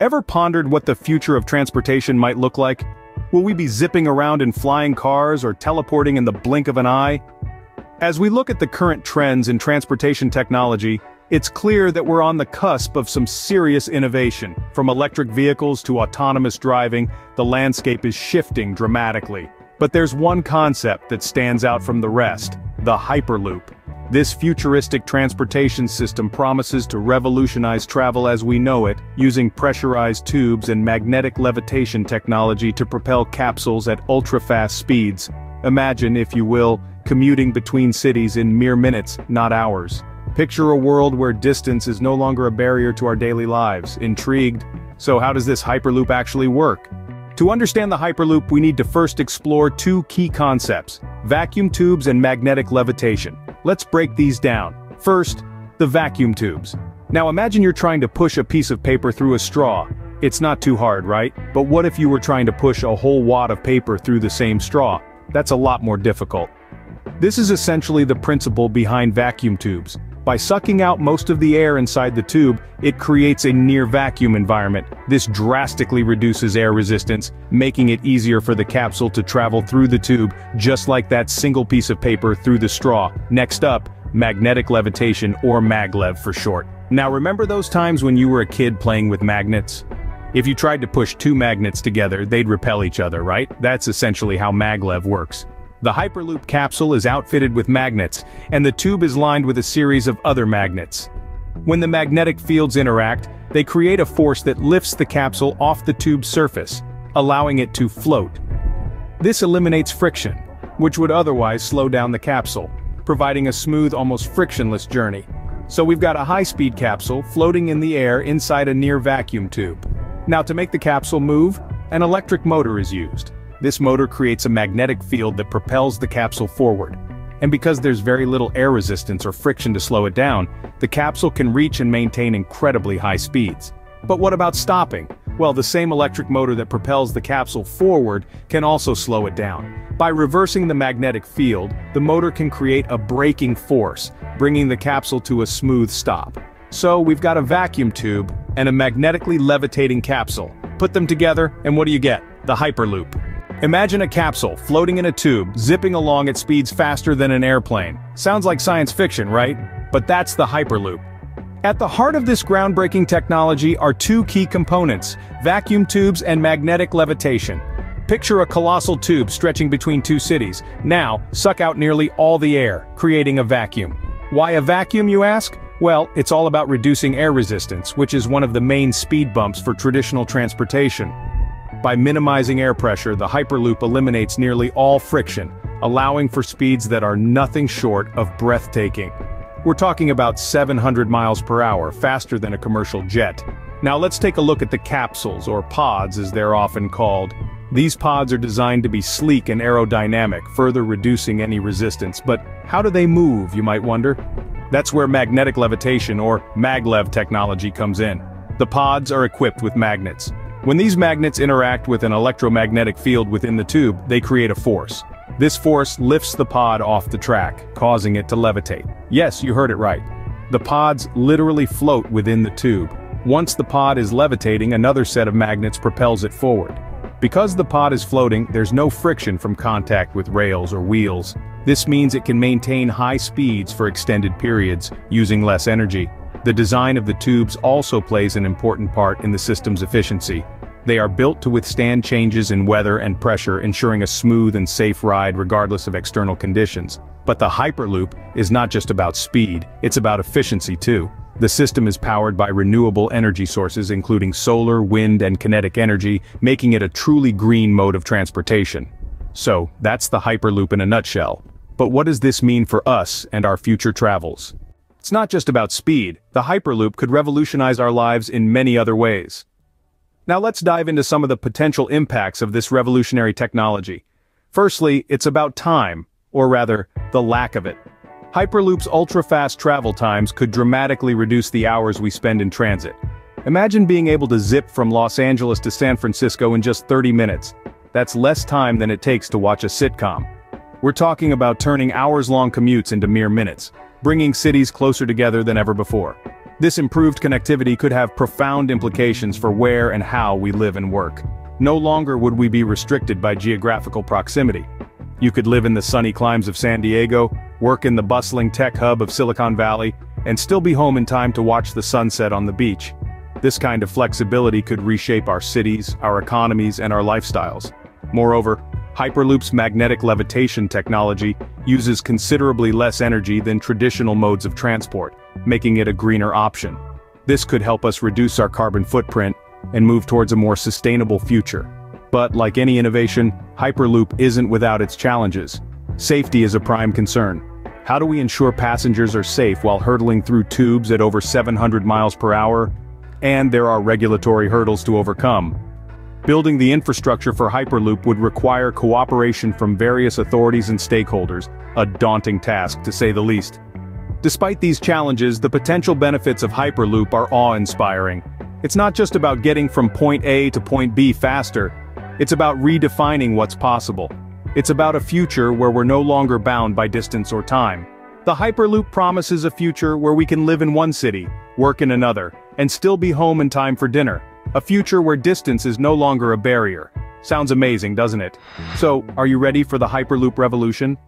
Ever pondered what the future of transportation might look like? Will we be zipping around in flying cars or teleporting in the blink of an eye? As we look at the current trends in transportation technology, it's clear that we're on the cusp of some serious innovation. From electric vehicles to autonomous driving, the landscape is shifting dramatically. But there's one concept that stands out from the rest, the Hyperloop. This futuristic transportation system promises to revolutionize travel as we know it, using pressurized tubes and magnetic levitation technology to propel capsules at ultra-fast speeds. Imagine, if you will, commuting between cities in mere minutes, not hours. Picture a world where distance is no longer a barrier to our daily lives. Intrigued? So how does this Hyperloop actually work? To understand the Hyperloop we need to first explore two key concepts, vacuum tubes and magnetic levitation. Let's break these down. First, the vacuum tubes. Now imagine you're trying to push a piece of paper through a straw. It's not too hard, right? But what if you were trying to push a whole wad of paper through the same straw? That's a lot more difficult. This is essentially the principle behind vacuum tubes. By sucking out most of the air inside the tube, it creates a near vacuum environment. This drastically reduces air resistance, making it easier for the capsule to travel through the tube, just like that single piece of paper through the straw. Next up, magnetic levitation or maglev for short. Now remember those times when you were a kid playing with magnets? If you tried to push two magnets together, they'd repel each other, right? That's essentially how maglev works. The Hyperloop capsule is outfitted with magnets, and the tube is lined with a series of other magnets. When the magnetic fields interact, they create a force that lifts the capsule off the tube's surface, allowing it to float. This eliminates friction, which would otherwise slow down the capsule, providing a smooth almost frictionless journey. So we've got a high-speed capsule floating in the air inside a near vacuum tube. Now to make the capsule move, an electric motor is used. This motor creates a magnetic field that propels the capsule forward. And because there's very little air resistance or friction to slow it down, the capsule can reach and maintain incredibly high speeds. But what about stopping? Well, the same electric motor that propels the capsule forward can also slow it down. By reversing the magnetic field, the motor can create a braking force, bringing the capsule to a smooth stop. So we've got a vacuum tube and a magnetically levitating capsule. Put them together, and what do you get? The Hyperloop. Imagine a capsule floating in a tube, zipping along at speeds faster than an airplane. Sounds like science fiction, right? But that's the Hyperloop. At the heart of this groundbreaking technology are two key components, vacuum tubes and magnetic levitation. Picture a colossal tube stretching between two cities. Now, suck out nearly all the air, creating a vacuum. Why a vacuum, you ask? Well, it's all about reducing air resistance, which is one of the main speed bumps for traditional transportation. By minimizing air pressure, the Hyperloop eliminates nearly all friction, allowing for speeds that are nothing short of breathtaking. We're talking about 700 miles per hour, faster than a commercial jet. Now let's take a look at the capsules, or pods as they're often called. These pods are designed to be sleek and aerodynamic, further reducing any resistance, but how do they move, you might wonder? That's where magnetic levitation, or maglev technology comes in. The pods are equipped with magnets. When these magnets interact with an electromagnetic field within the tube, they create a force. This force lifts the pod off the track, causing it to levitate. Yes, you heard it right. The pods literally float within the tube. Once the pod is levitating, another set of magnets propels it forward. Because the pod is floating, there's no friction from contact with rails or wheels. This means it can maintain high speeds for extended periods, using less energy. The design of the tubes also plays an important part in the system's efficiency. They are built to withstand changes in weather and pressure ensuring a smooth and safe ride regardless of external conditions. But the Hyperloop is not just about speed, it's about efficiency too. The system is powered by renewable energy sources including solar, wind and kinetic energy, making it a truly green mode of transportation. So, that's the Hyperloop in a nutshell. But what does this mean for us and our future travels? It's not just about speed, the Hyperloop could revolutionize our lives in many other ways. Now let's dive into some of the potential impacts of this revolutionary technology. Firstly, it's about time, or rather, the lack of it. Hyperloop's ultra-fast travel times could dramatically reduce the hours we spend in transit. Imagine being able to zip from Los Angeles to San Francisco in just 30 minutes. That's less time than it takes to watch a sitcom. We're talking about turning hours-long commutes into mere minutes bringing cities closer together than ever before. This improved connectivity could have profound implications for where and how we live and work. No longer would we be restricted by geographical proximity. You could live in the sunny climes of San Diego, work in the bustling tech hub of Silicon Valley, and still be home in time to watch the sunset on the beach. This kind of flexibility could reshape our cities, our economies, and our lifestyles. Moreover, Hyperloop's magnetic levitation technology uses considerably less energy than traditional modes of transport, making it a greener option. This could help us reduce our carbon footprint and move towards a more sustainable future. But like any innovation, Hyperloop isn't without its challenges. Safety is a prime concern. How do we ensure passengers are safe while hurtling through tubes at over 700 miles per hour? And there are regulatory hurdles to overcome. Building the infrastructure for Hyperloop would require cooperation from various authorities and stakeholders, a daunting task to say the least. Despite these challenges, the potential benefits of Hyperloop are awe-inspiring. It's not just about getting from point A to point B faster, it's about redefining what's possible. It's about a future where we're no longer bound by distance or time. The Hyperloop promises a future where we can live in one city, work in another, and still be home in time for dinner. A future where distance is no longer a barrier. Sounds amazing, doesn't it? So, are you ready for the Hyperloop revolution?